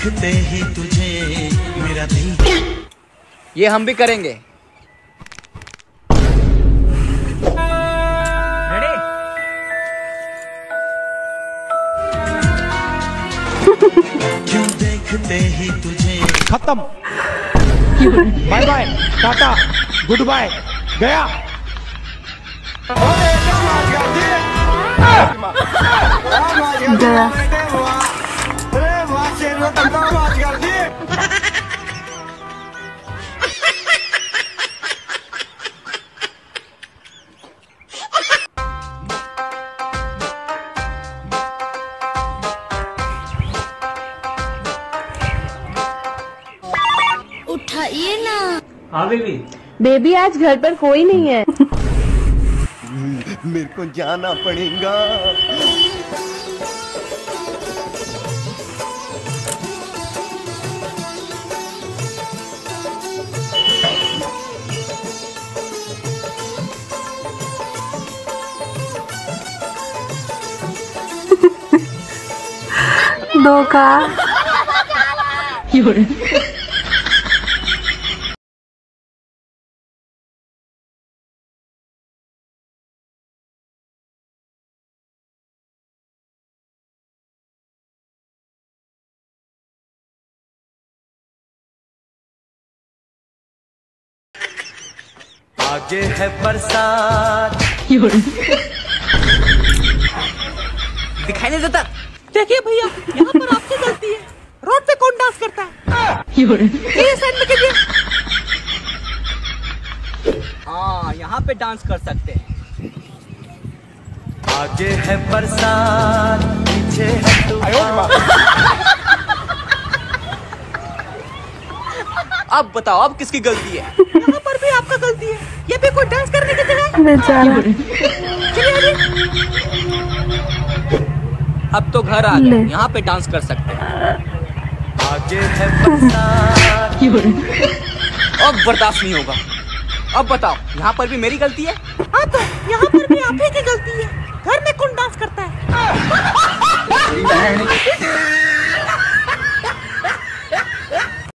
देखते ही तुझे मेरा दिल ये हम भी करेंगे। क्यों देखते ही तुझे? खत्म। Bye bye tata goodbye गया। उठाइए ना। हाँ बेबी। बेबी आज घर पर कोई नहीं है। मेरे को जाना पड़ेगा। धोखा आगे है बरसात। दिखाई नहीं देता? देखिए भैया यहाँ पर आपकी गलती है। रोड पे कौन डांस करता है? साइड में कीजिए हाँ यहाँ पे डांस कर सकते हैं। आगे है बरसात पीछे है अब बताओ अब किसकी गलती है? यहाँ पर भी आपका गलती है। ये भी कोई डांस करने की जगह है? चलिए अब तो घर आ गए। यहाँ पे डांस कर सकते हैं। आगे है अब बर्दाश्त नहीं होगा। अब बताओ यहाँ पर भी मेरी गलती है? हाँ तो यहाँ पर भी आप ही की गलती है। घर में कौन डांस करता है?